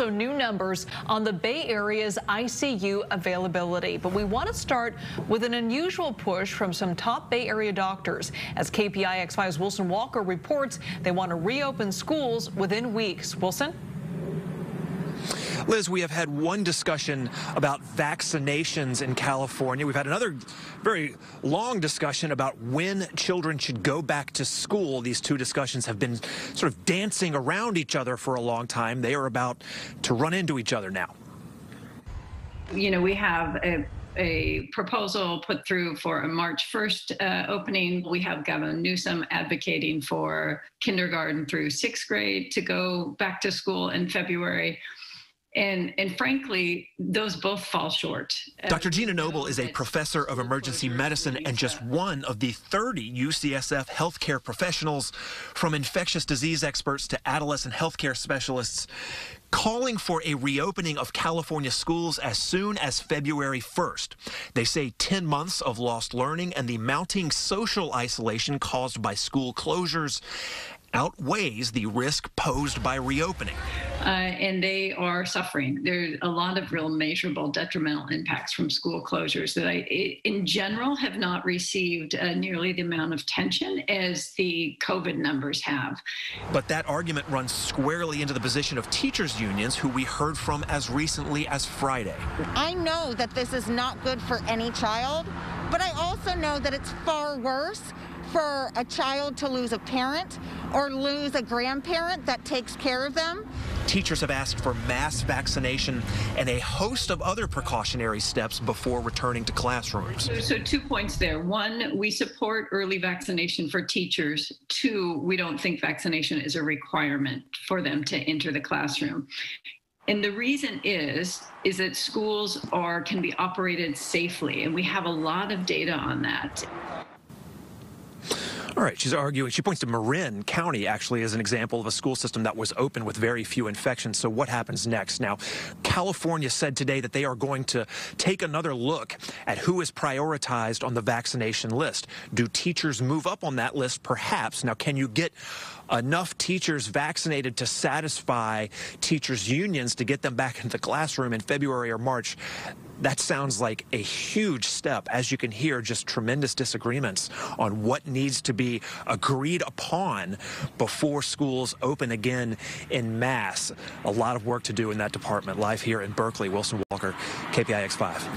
also new numbers on the Bay Area's ICU availability. But we want to start with an unusual push from some top Bay Area doctors. As KPIX 5's Wilson Walker reports, they want to reopen schools within weeks. Wilson? Liz, we have had one discussion about vaccinations in California. We've had another very long discussion about when children should go back to school. These two discussions have been sort of dancing around each other for a long time. They are about to run into each other now. You know, we have a a proposal put through for a March 1st uh, opening. We have Governor Newsom advocating for kindergarten through sixth grade to go back to school in February and and frankly those both fall short dr gina noble is a professor of emergency medicine and just one of the 30 ucsf healthcare professionals from infectious disease experts to adolescent healthcare specialists calling for a reopening of California schools as soon as February 1st. They say 10 months of lost learning and the mounting social isolation caused by school closures outweighs the risk posed by reopening. Uh, and they are suffering. There's a lot of real measurable detrimental impacts from school closures that I, in general, have not received uh, nearly the amount of tension as the COVID numbers have. But that argument runs squarely into the position of teachers' unions, who we heard from as recently as Friday. I know that this is not good for any child, but I also know that it's far worse for a child to lose a parent or lose a grandparent that takes care of them. Teachers have asked for mass vaccination and a host of other precautionary steps before returning to classrooms. So, two points there. One, we support early vaccination for teachers. Two, we don't think vaccination is a requirement for them to enter the classroom. And the reason is is that schools are can be operated safely and we have a lot of data on that. All right, she's arguing. She points to Marin County actually as an example of a school system that was open with very few infections. So what happens next? Now, California said today that they are going to take another look at who is prioritized on the vaccination list. Do teachers move up on that list? Perhaps. Now, can you get enough teachers vaccinated to satisfy teachers' unions to get them back into the classroom in February or March? That sounds like a huge step. As you can hear, just tremendous disagreements on what needs to be agreed upon before schools open again in mass. A lot of work to do in that department. Live here in Berkeley, Wilson Walker, KPIX 5.